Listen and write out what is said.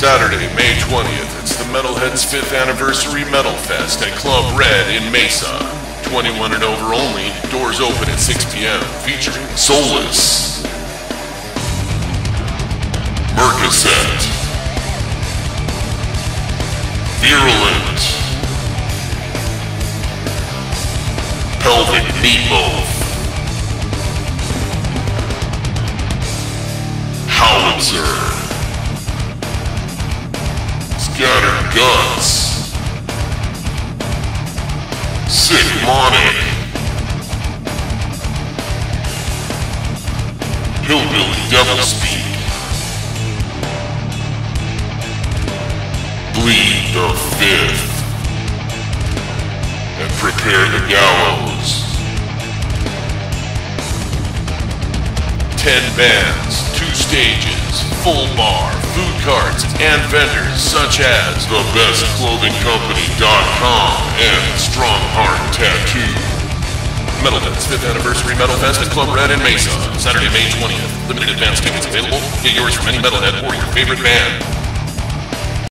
Saturday, May 20th, it's the Metalhead's 5th anniversary Metal Fest at Club Red in Mesa. 21 and over only, doors open at 6 p.m., featuring Soulless, Murkocet, Virulent, Pelvic Meatloaf, Howitzer, Scattered Guts, Sick Monic, Hillbilly Devil Speak, Bleed the Fifth, and prepare the gallows. Ten bands, two stages, full bar, food carts, and vendors such as TheBestClothingCompany.com and Strongheart Tattoo. Metalhead's 5th Anniversary Metal Fest at Club Red in Mesa, Saturday, May 20th. Limited advance tickets available. Get yours from any Metalhead or your favorite band.